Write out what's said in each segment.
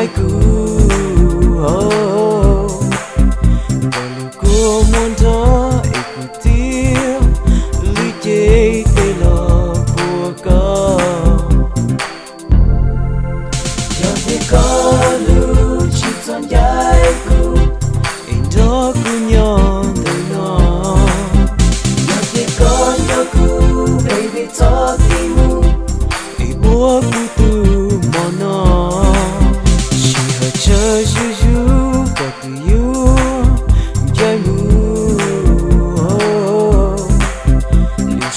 nhai cũ cô muốn đó ấy cứ tiêu lý chế tê lò của con. Cho thế có lưu anh đó nhon baby talk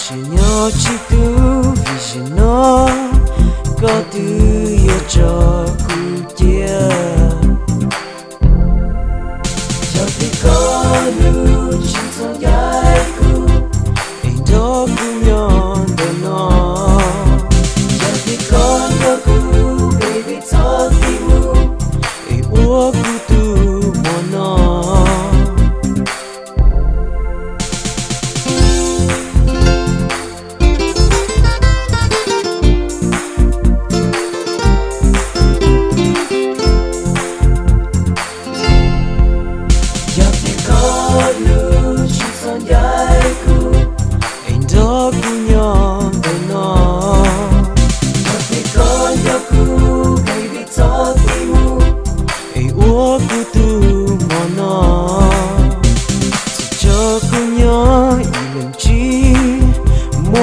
lưu chỉ nhỏ chỉ tu vì chỉ nó có tư yêu cho cũ chia cho thì có lưu chỉ son gái cũ anh đó cứ nhỏ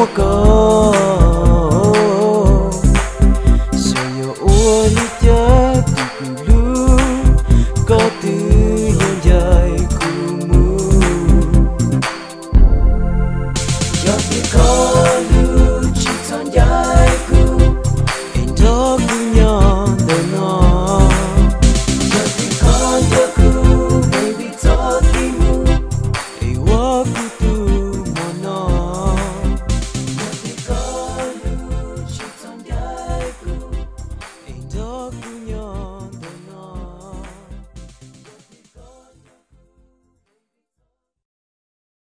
不够